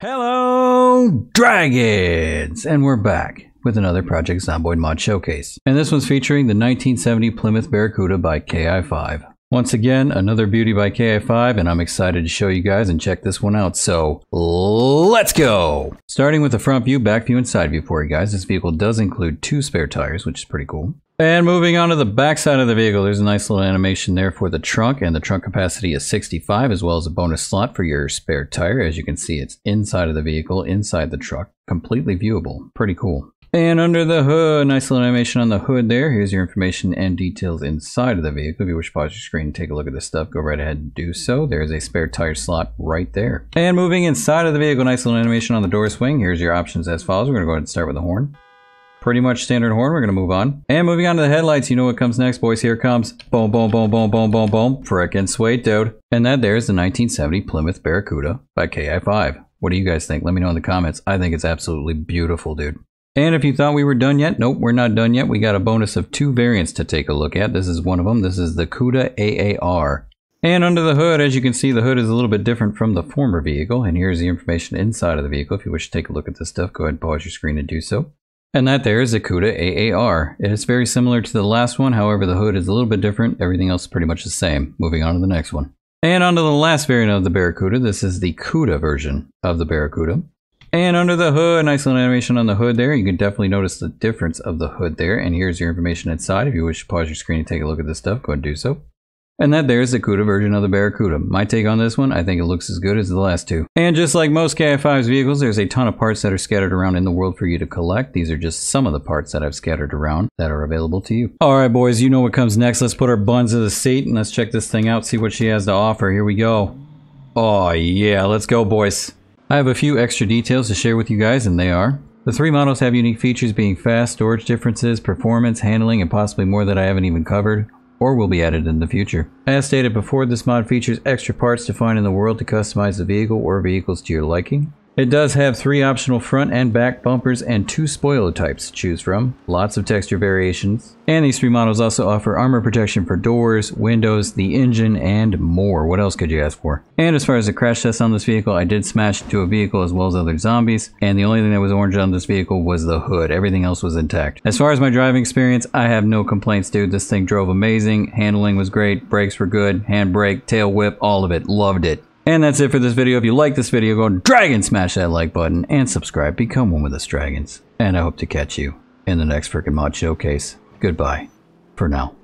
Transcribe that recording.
Hello, Dragons! And we're back with another Project Zomboid mod showcase. And this one's featuring the 1970 Plymouth Barracuda by KI5. Once again, another beauty by KI5, and I'm excited to show you guys and check this one out. So, let's go! Starting with the front view, back view, and side view for you guys. This vehicle does include two spare tires, which is pretty cool. And moving on to the back side of the vehicle, there's a nice little animation there for the trunk, and the trunk capacity is 65, as well as a bonus slot for your spare tire. As you can see, it's inside of the vehicle, inside the truck, completely viewable. Pretty cool. And under the hood, nice little animation on the hood there. Here's your information and details inside of the vehicle. If you wish to pause your screen and take a look at this stuff, go right ahead and do so. There's a spare tire slot right there. And moving inside of the vehicle, nice little animation on the door swing. Here's your options as follows. We're going to go ahead and start with the horn. Pretty much standard horn. We're going to move on. And moving on to the headlights, you know what comes next, boys. Here comes. Boom, boom, boom, boom, boom, boom, boom. Frickin' sweet, dude. And that there's the 1970 Plymouth Barracuda by KI5. What do you guys think? Let me know in the comments. I think it's absolutely beautiful, dude. And if you thought we were done yet, nope, we're not done yet. We got a bonus of two variants to take a look at. This is one of them. This is the CUDA AAR. And under the hood, as you can see, the hood is a little bit different from the former vehicle. And here's the information inside of the vehicle. If you wish to take a look at this stuff, go ahead and pause your screen and do so. And that there is a CUDA AAR. It is very similar to the last one, however the hood is a little bit different. Everything else is pretty much the same. Moving on to the next one. And onto the last variant of the Barracuda, this is the CUDA version of the Barracuda. And under the hood, nice little animation on the hood there. You can definitely notice the difference of the hood there. And here's your information inside. If you wish to pause your screen and take a look at this stuff, go ahead and do so. And that there's the CUDA version of the Barracuda. My take on this one, I think it looks as good as the last two. And just like most KI5's vehicles, there's a ton of parts that are scattered around in the world for you to collect. These are just some of the parts that I've scattered around that are available to you. Alright boys, you know what comes next. Let's put our buns in the seat and let's check this thing out, see what she has to offer. Here we go. Oh yeah, let's go boys. I have a few extra details to share with you guys and they are the three models have unique features being fast, storage differences, performance, handling, and possibly more that I haven't even covered or will be added in the future. As stated before, this mod features extra parts to find in the world to customize the vehicle or vehicles to your liking. It does have three optional front and back bumpers and two spoiler types to choose from, lots of texture variations. And these three models also offer armor protection for doors, windows, the engine, and more. What else could you ask for? And as far as the crash test on this vehicle, I did smash into a vehicle as well as other zombies, and the only thing that was orange on this vehicle was the hood. Everything else was intact. As far as my driving experience, I have no complaints, dude. This thing drove amazing, handling was great, brakes were good, handbrake, tail whip, all of it. Loved it. And that's it for this video. If you like this video, go and dragon smash that like button and subscribe. Become one with us dragons. And I hope to catch you in the next freaking mod showcase. Goodbye for now.